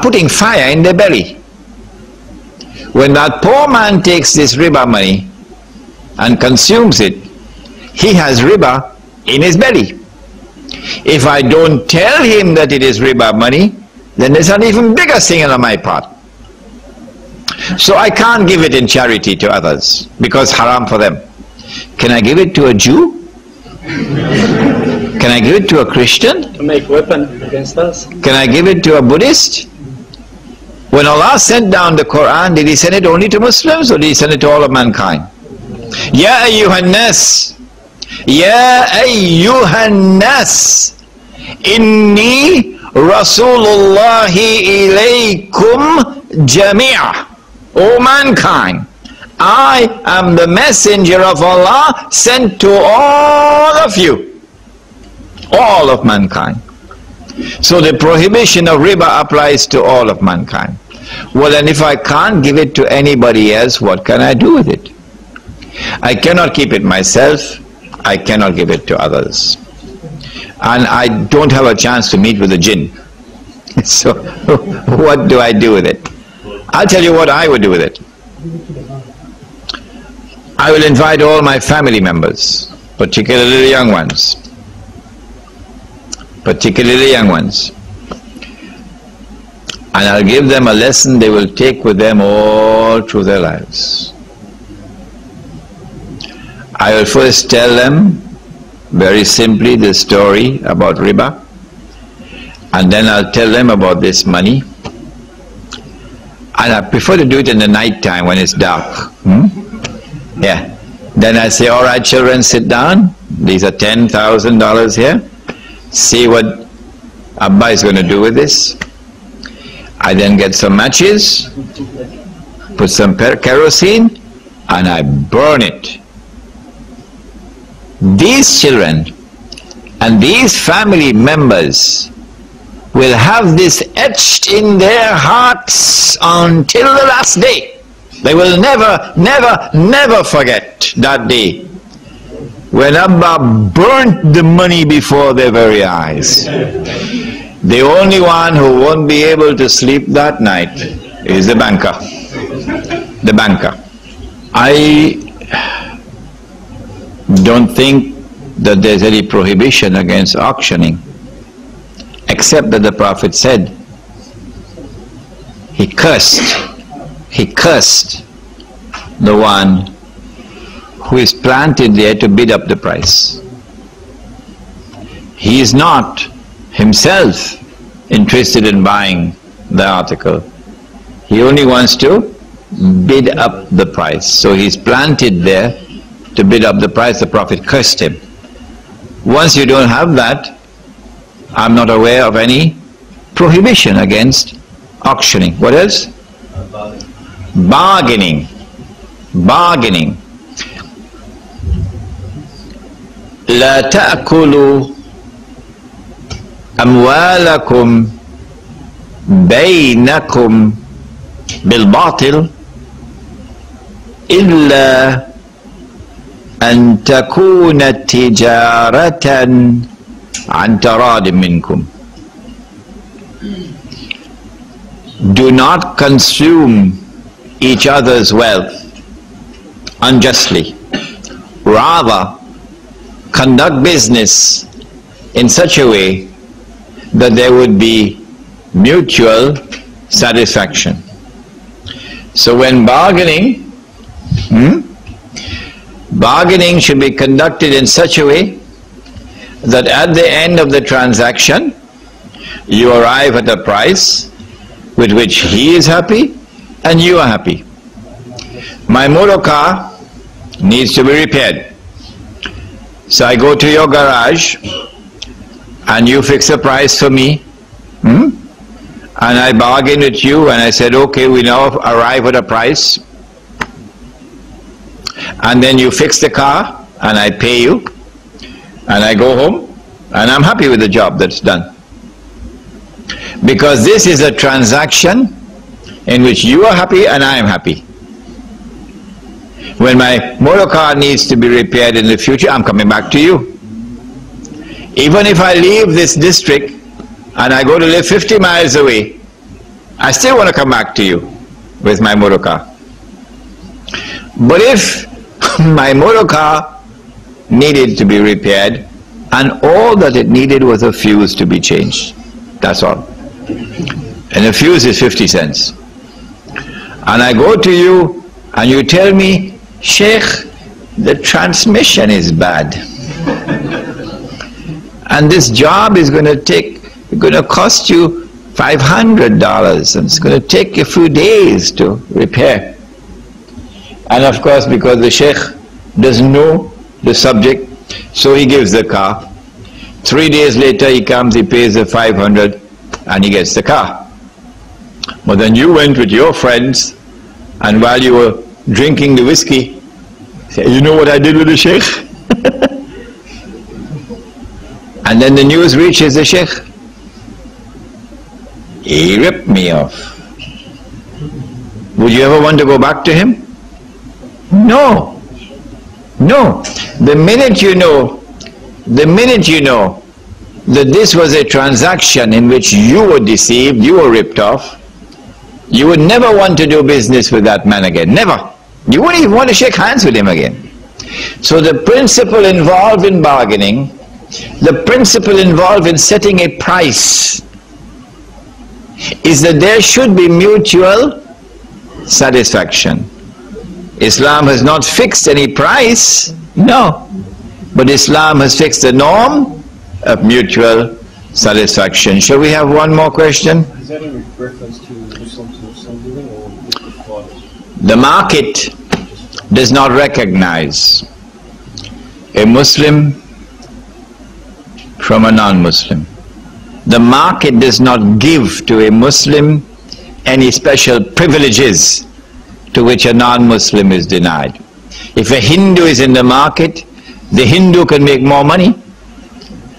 putting fire in their belly. When that poor man takes this riba money and consumes it, he has riba in his belly. If I don't tell him that it is riba money, then there's an even bigger sin on my part. So I can't give it in charity to others because haram for them. Can I give it to a Jew? Can I give it to a Christian? To make weapon against us. Can I give it to a Buddhist? When Allah sent down the Quran, did He send it only to Muslims or did He send it to all of mankind? Ya ayyuhan nas, Ya ayyuhan nas, inni Rasulullahi ilaykum jami'ah. O mankind, I am the messenger of Allah sent to all of you, all of mankind. So the prohibition of riba applies to all of mankind. Well, and if I can't give it to anybody else, what can I do with it? I cannot keep it myself. I cannot give it to others. And I don't have a chance to meet with a jinn. So what do I do with it? I'll tell you what I would do with it. I will invite all my family members, particularly the young ones, particularly young ones, and I'll give them a lesson they will take with them all through their lives. I will first tell them very simply the story about riba, and then I'll tell them about this money. And I prefer to do it in the night time when it's dark. Hmm? Yeah. Then I say, all right, children, sit down. These are $10,000 here. See what Abba is going to do with this. I then get some matches, put some kerosene, and I burn it. These children and these family members will have this etched in their hearts until the last day. They will never, never, never forget that day when Abba burnt the money before their very eyes. The only one who won't be able to sleep that night is the banker. The banker. I don't think that there's any prohibition against auctioning, except that the Prophet said, he cursed he cursed the one who is planted there to bid up the price. He is not himself interested in buying the article. He only wants to bid up the price. So he's planted there to bid up the price. The Prophet cursed him. Once you don't have that, I'm not aware of any prohibition against auctioning. What else? bargaining bargaining لا تأكلوا أموالكم بينكم بالباطل إلا أن تكون تجارة عن تراد منكم Do not consume each other's wealth unjustly. Rather, conduct business in such a way that there would be mutual satisfaction. So when bargaining, hmm, bargaining should be conducted in such a way that at the end of the transaction, you arrive at a price with which he is happy and you are happy. My motor car needs to be repaired. So I go to your garage and you fix a price for me. Hmm? And I bargain with you and I said, okay, we now arrive at a price. And then you fix the car and I pay you. And I go home and I'm happy with the job that's done. Because this is a transaction in which you are happy and I am happy. When my motor car needs to be repaired in the future, I'm coming back to you. Even if I leave this district and I go to live 50 miles away, I still want to come back to you with my motor car. But if my motor car needed to be repaired and all that it needed was a fuse to be changed, that's all. And a fuse is 50 cents. And I go to you and you tell me, Sheikh, the transmission is bad. and this job is going to take, going to cost you $500 and it's going to take a few days to repair. And of course, because the sheikh doesn't know the subject, so he gives the car. Three days later, he comes, he pays the 500 and he gets the car. But then you went with your friends and while you were drinking the whiskey, say, you know what I did with the sheikh? and then the news reaches the sheikh. He ripped me off. Would you ever want to go back to him? No. No. The minute you know, the minute you know that this was a transaction in which you were deceived, you were ripped off, you would never want to do business with that man again. Never. You wouldn't even want to shake hands with him again. So the principle involved in bargaining, the principle involved in setting a price is that there should be mutual satisfaction. Islam has not fixed any price, no. But Islam has fixed a norm of mutual satisfaction. Shall we have one more question? Is that a reference to Muslim to Muslim dealing or The market does not recognize a Muslim from a non-Muslim the market does not give to a Muslim any special privileges to which a non-Muslim is denied. If a Hindu is in the market, the Hindu can make more money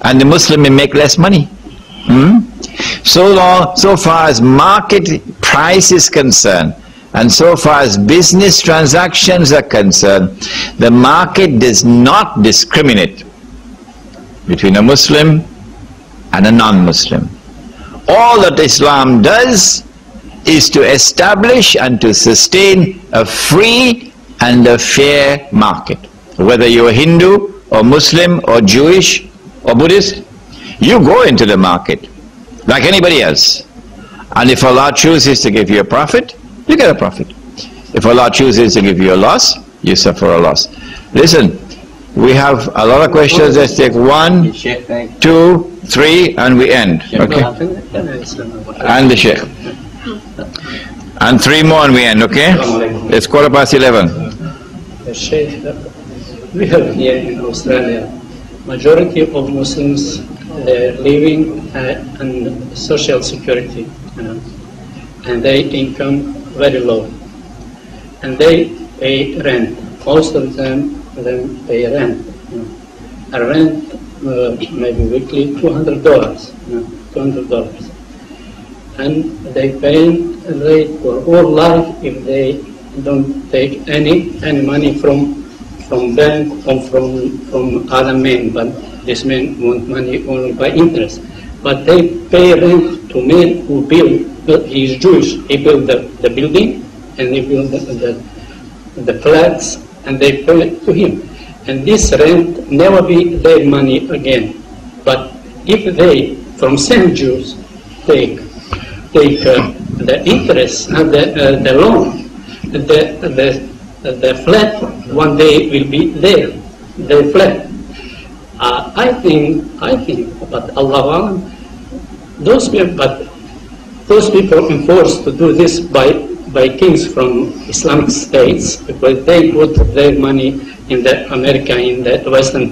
and the Muslim may make less money. Hmm? So long, so far as market price is concerned, and so far as business transactions are concerned, the market does not discriminate between a Muslim and a non-Muslim. All that Islam does is to establish and to sustain a free and a fair market. Whether you're Hindu or Muslim or Jewish or Buddhist, you go into the market like anybody else. And if Allah chooses to give you a profit, you get a profit. If Allah chooses to give you a loss, you suffer a loss. Listen, we have a lot of questions. Let's take one, two, three, and we end. Okay? And the Sheikh. And three more and we end, okay? It's quarter past eleven. Sheikh, we have here in Australia, majority of Muslims uh, living uh, on social security, you know, and their income very low, and they pay rent. Most of them then pay rent. You know. A rent uh, maybe weekly two hundred dollars, you know, two hundred dollars, and they pay rate for all life if they don't take any any money from from bank or from from other men, but this men want money only by interest. But they pay rent to men who build. He is Jewish. He built the, the building and he built the, the, the flats and they pay to him. And this rent never be their money again. But if they, from same Jews, take take uh, the interest and the, uh, the loan, the, the, the flat one day will be there, the flat. Uh, I think, I think, but Allah, those people, but those people enforced to do this by by kings from Islamic states because they put their money in the America, in the Western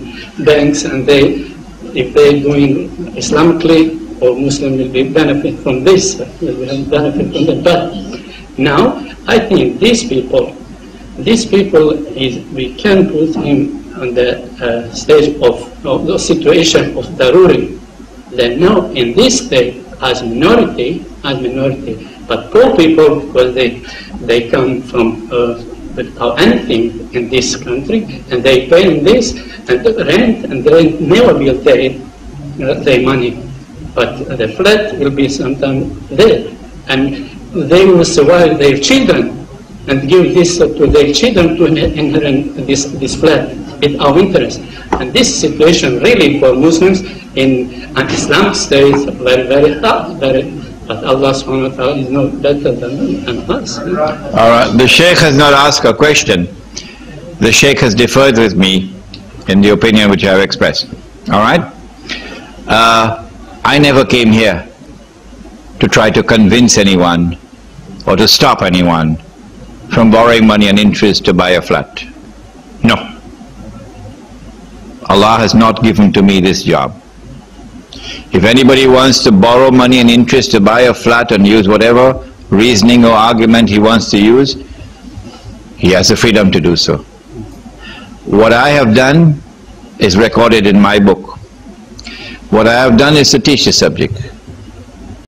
banks, and they, if they're doing Islamically or Muslim will be benefit from this, will benefit from that. But now, I think these people, these people is we can put him on the uh, stage of, the situation of ruling. Then now in this state, as minority, as minority, but poor people, because they, they come from uh, without anything in this country, and they pay in this, and rent, and they never will pay uh, their money. But the flat will be sometime there. And they will survive their children and give this to their children to inherit this, this flat in our interest. And this situation really for Muslims in an Islamic state very, very hard, very, but Allah subhanahu wa ta'ala is no better than, than us. All right. The Sheikh has not asked a question. The Sheikh has differed with me in the opinion which I have expressed. All right? Uh, I never came here to try to convince anyone or to stop anyone from borrowing money and interest to buy a flat. No. Allah has not given to me this job. If anybody wants to borrow money and interest to buy a flat and use whatever reasoning or argument he wants to use, he has the freedom to do so. What I have done is recorded in my book. What I have done is to teach the subject.